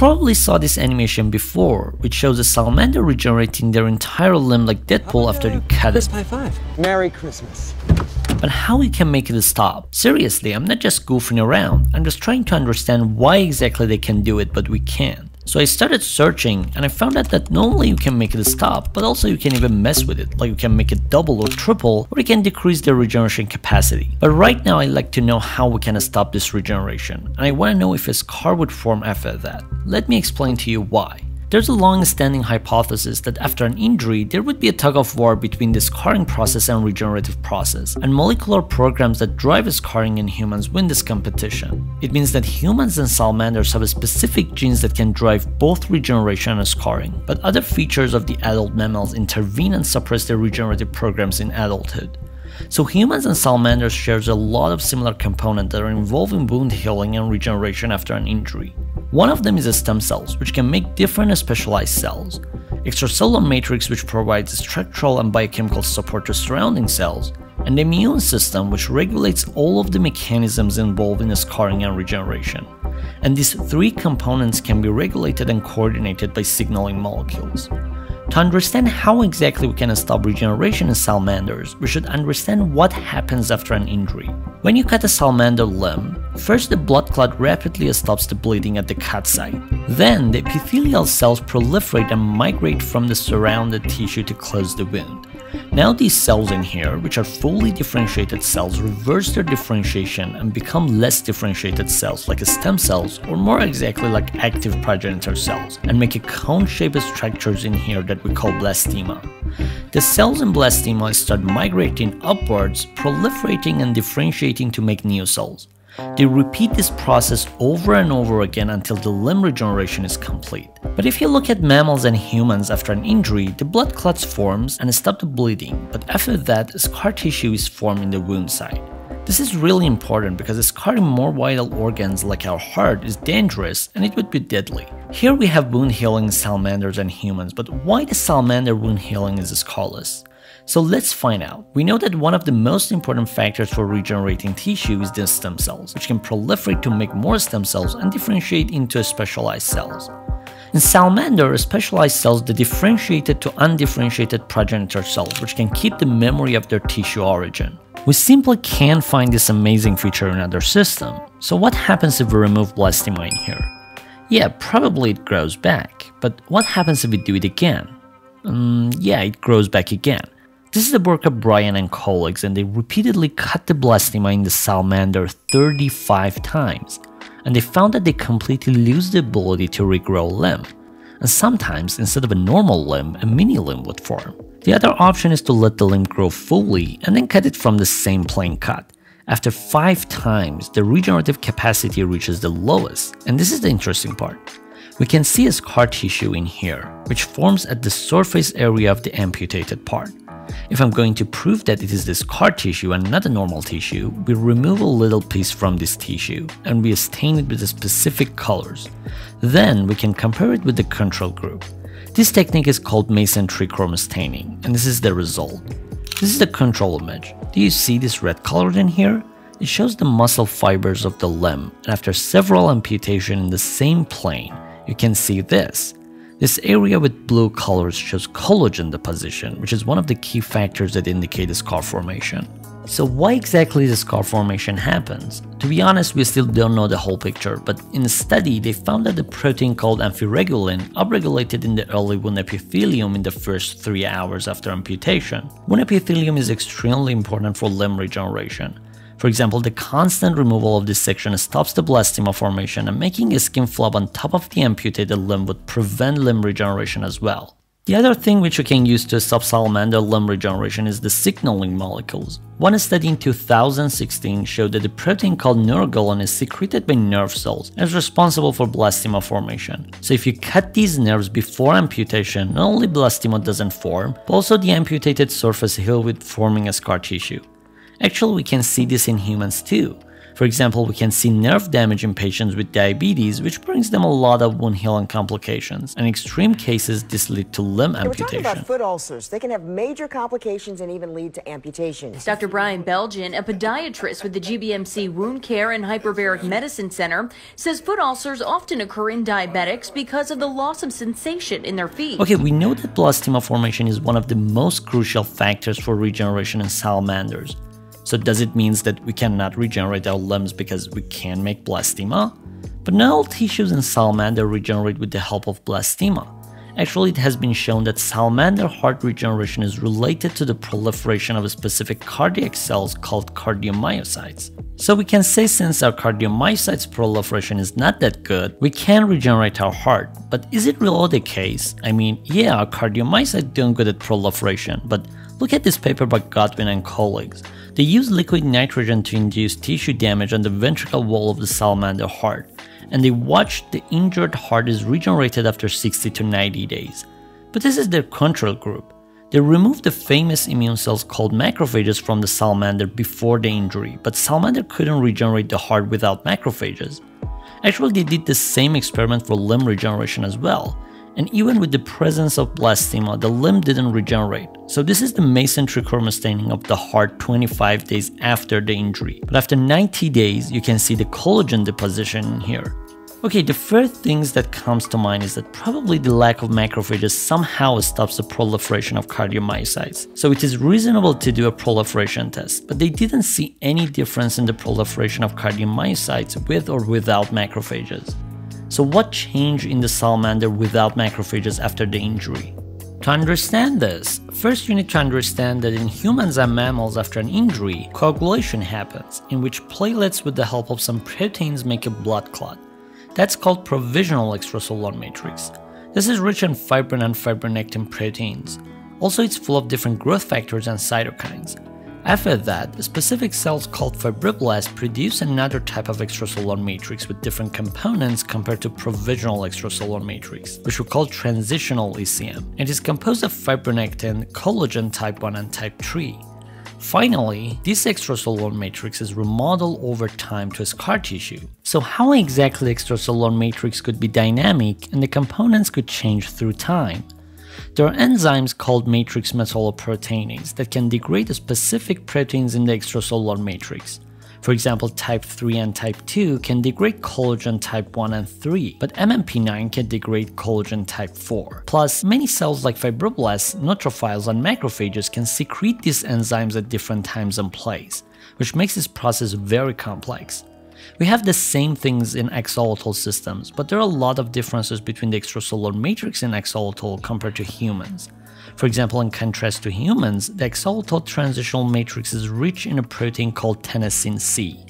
probably saw this animation before, which shows a salamander regenerating their entire limb like Deadpool after you cut it. High five. Merry Christmas. But how we can make it stop? Seriously, I'm not just goofing around, I'm just trying to understand why exactly they can do it but we can't. So I started searching and I found out that not only you can make it stop, but also you can even mess with it, like you can make it double or triple, or you can decrease the regeneration capacity. But right now I'd like to know how we can stop this regeneration, and I want to know if a scar would form after that. Let me explain to you why. There's a long-standing hypothesis that after an injury, there would be a tug of war between the scarring process and regenerative process, and molecular programs that drive scarring in humans win this competition. It means that humans and salamanders have specific genes that can drive both regeneration and scarring, but other features of the adult mammals intervene and suppress their regenerative programs in adulthood. So humans and salamanders shares a lot of similar components that are involved in wound healing and regeneration after an injury. One of them is the stem cells, which can make different specialized cells, extracellular matrix which provides structural and biochemical support to surrounding cells, and the immune system which regulates all of the mechanisms involved in scarring and regeneration. And these three components can be regulated and coordinated by signaling molecules. To understand how exactly we can stop regeneration in salamanders, we should understand what happens after an injury. When you cut a salamander limb, first the blood clot rapidly stops the bleeding at the cut site. Then the epithelial cells proliferate and migrate from the surrounded tissue to close the wound. Now these cells in here, which are fully differentiated cells, reverse their differentiation and become less differentiated cells like stem cells or more exactly like active progenitor cells and make a cone-shaped structures in here that we call blastema. The cells in blastema start migrating upwards, proliferating and differentiating to make new cells. They repeat this process over and over again until the limb regeneration is complete. But if you look at mammals and humans after an injury, the blood clots forms and stop the bleeding, but after that, scar tissue is formed in the wound site. This is really important because scarring more vital organs like our heart is dangerous and it would be deadly. Here we have wound healing in salamanders and humans, but why the salamander wound healing is scarless? So let's find out. We know that one of the most important factors for regenerating tissue is the stem cells, which can proliferate to make more stem cells and differentiate into specialized cells. In salamander, specialized cells that differentiated to undifferentiated progenitor cells, which can keep the memory of their tissue origin. We simply can't find this amazing feature in other system. So what happens if we remove blastema in here? Yeah, probably it grows back, but what happens if we do it again? Um, yeah, it grows back again. This is the work of Bryant and colleagues and they repeatedly cut the blastema in the salamander 35 times and they found that they completely lose the ability to regrow limb. And sometimes, instead of a normal limb, a mini limb would form. The other option is to let the limb grow fully and then cut it from the same plane cut. After 5 times, the regenerative capacity reaches the lowest, and this is the interesting part. We can see a scar tissue in here, which forms at the surface area of the amputated part. If I'm going to prove that it is this scar tissue and not a normal tissue, we remove a little piece from this tissue and we stain it with specific colors. Then we can compare it with the control group. This technique is called Masson trichrome staining and this is the result. This is the control image. Do you see this red color in here? It shows the muscle fibers of the limb and after several amputation in the same plane, you can see this. This area with blue colors shows collagen deposition, which is one of the key factors that indicate scar formation. So why exactly the scar formation happens? To be honest, we still don't know the whole picture, but in a study they found that the protein called amphiregulin upregulated in the early wound epithelium in the first 3 hours after amputation. Wound epithelium is extremely important for limb regeneration. For example, the constant removal of this section stops the blastema formation and making a skin flap on top of the amputated limb would prevent limb regeneration as well. The other thing which we can use to stop salamander limb regeneration is the signaling molecules. One study in 2016 showed that the protein called neuregulin is secreted by nerve cells and is responsible for blastema formation. So if you cut these nerves before amputation, not only blastema doesn't form, but also the amputated surface heal with forming a scar tissue. Actually, we can see this in humans too. For example, we can see nerve damage in patients with diabetes, which brings them a lot of wound healing complications. In extreme cases, this lead to limb Yeah, We're talking amputation. about foot ulcers. They can have major complications and even lead to amputations. Dr. Brian Belgian, a podiatrist with the GBMC Wound Care and Hyperbaric Medicine Center, says foot ulcers often occur in diabetics because of the loss of sensation in their feet. Okay, we know that blastema formation is one of the most crucial factors for regeneration in salamanders. So does it mean that we cannot regenerate our limbs because we can make blastema? But not all tissues in salamander regenerate with the help of blastema. Actually, it has been shown that salamander heart regeneration is related to the proliferation of specific cardiac cells called cardiomyocytes. So we can say since our cardiomyocytes proliferation is not that good, we can regenerate our heart. But is it really the case? I mean, yeah, our cardiomyocytes doing good at proliferation, but look at this paper by Godwin and colleagues. They used liquid nitrogen to induce tissue damage on the ventricle wall of the salamander heart, and they watched the injured heart is regenerated after 60 to 90 days. But this is their control group. They removed the famous immune cells called macrophages from the salamander before the injury, but salamander couldn't regenerate the heart without macrophages. Actually, they did the same experiment for limb regeneration as well, and even with the presence of blastema, the limb didn't regenerate. So this is the mesenteric staining of the heart 25 days after the injury. But after 90 days, you can see the collagen deposition here. Okay, the first things that comes to mind is that probably the lack of macrophages somehow stops the proliferation of cardiomyocytes. So it is reasonable to do a proliferation test, but they didn't see any difference in the proliferation of cardiomyocytes with or without macrophages. So what changed in the salamander without macrophages after the injury? To understand this, first you need to understand that in humans and mammals after an injury, coagulation happens, in which platelets with the help of some proteins make a blood clot. That's called provisional extracellular matrix. This is rich in fibrin and fibronectin proteins. Also, it's full of different growth factors and cytokines. After that, specific cells called fibroblasts produce another type of extracellular matrix with different components compared to provisional extracellular matrix, which we call transitional ECM. It is composed of fibronectin, collagen type 1 and type 3. Finally, this extracellular matrix is remodeled over time to scar tissue. So how exactly extracellular matrix could be dynamic and the components could change through time? There are enzymes called matrix metalloproteinase that can degrade specific proteins in the extracellular matrix. For example, type 3 and type 2 can degrade collagen type 1 and 3, but MMP9 can degrade collagen type 4. Plus, many cells like fibroblasts, neutrophils, and macrophages can secrete these enzymes at different times and place, which makes this process very complex. We have the same things in axolotl systems, but there are a lot of differences between the extracellular matrix in axolotl compared to humans. For example, in contrast to humans, the axolotl transitional matrix is rich in a protein called tenascin C.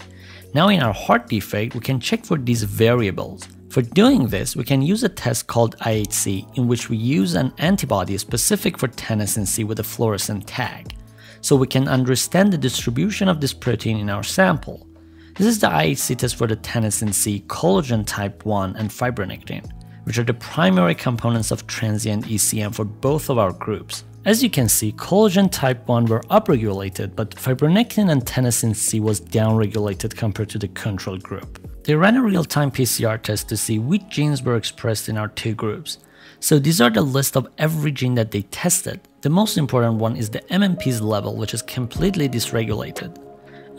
Now in our heart defect, we can check for these variables. For doing this, we can use a test called IHC, in which we use an antibody specific for tenascin C with a fluorescent tag, so we can understand the distribution of this protein in our sample. This is the IHC test for the tenascin C, collagen type 1, and fibronectin which are the primary components of transient ECM for both of our groups. As you can see, collagen type 1 were upregulated, but fibronectin and tenascin C was downregulated compared to the control group. They ran a real-time PCR test to see which genes were expressed in our two groups. So these are the list of every gene that they tested. The most important one is the MMP's level, which is completely dysregulated.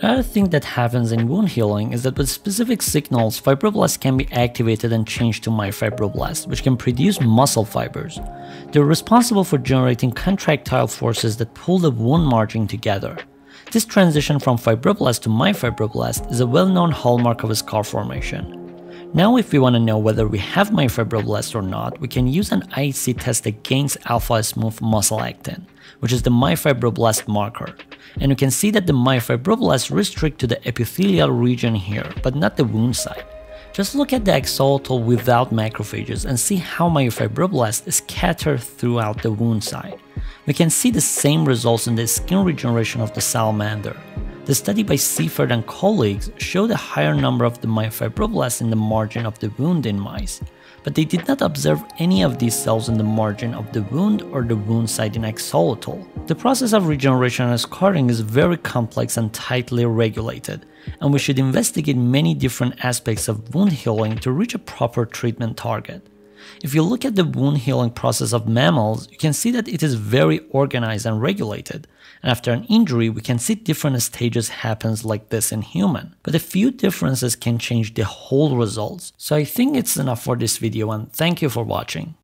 Another thing that happens in wound healing is that with specific signals, fibroblasts can be activated and changed to myofibroblasts, which can produce muscle fibers. They're responsible for generating contractile forces that pull the wound margin together. This transition from fibroblast to myofibroblast is a well-known hallmark of scar formation. Now if we want to know whether we have myofibroblast or not, we can use an IHC test against alpha smooth muscle actin, which is the myofibroblast marker. And you can see that the myofibroblasts restrict to the epithelial region here, but not the wound site. Just look at the axolotl without macrophages and see how myofibroblasts scatter throughout the wound site. We can see the same results in the skin regeneration of the salamander. The study by Seifert and colleagues showed a higher number of the myofibroblasts in the margin of the wound in mice, but they did not observe any of these cells in the margin of the wound or the wound site in axolotl. The process of regeneration and scarring is very complex and tightly regulated, and we should investigate many different aspects of wound healing to reach a proper treatment target. If you look at the wound healing process of mammals, you can see that it is very organized and regulated. And after an injury, we can see different stages happens like this in human. But a few differences can change the whole results. So I think it's enough for this video and thank you for watching.